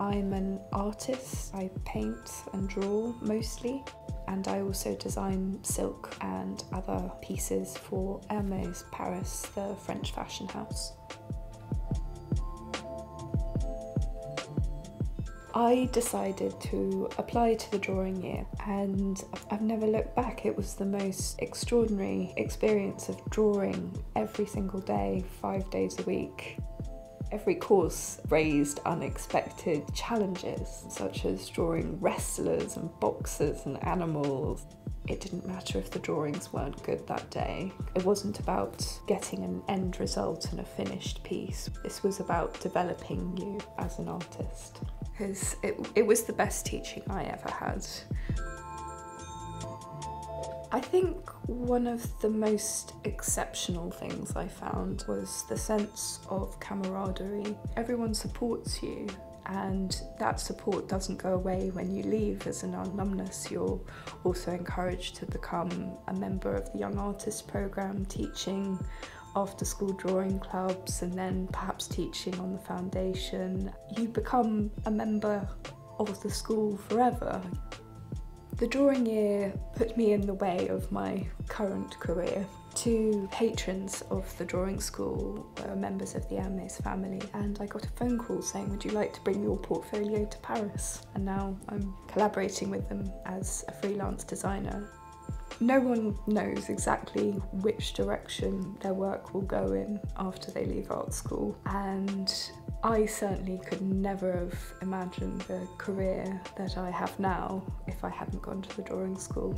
I'm an artist. I paint and draw mostly, and I also design silk and other pieces for Hermès Paris, the French fashion house. I decided to apply to the drawing year and I've never looked back. It was the most extraordinary experience of drawing every single day, five days a week. Every course raised unexpected challenges, such as drawing wrestlers and boxers and animals. It didn't matter if the drawings weren't good that day. It wasn't about getting an end result and a finished piece. This was about developing you as an artist because it, it was the best teaching I ever had. I think one of the most exceptional things I found was the sense of camaraderie. Everyone supports you and that support doesn't go away when you leave as an alumnus. You're also encouraged to become a member of the Young Artists Programme, teaching after school drawing clubs and then perhaps teaching on the foundation. You become a member of the school forever. The drawing year put me in the way of my current career. Two patrons of the drawing school were members of the Hermès family and I got a phone call saying would you like to bring your portfolio to Paris and now I'm collaborating with them as a freelance designer no one knows exactly which direction their work will go in after they leave art school, and I certainly could never have imagined the career that I have now if I hadn't gone to the drawing school.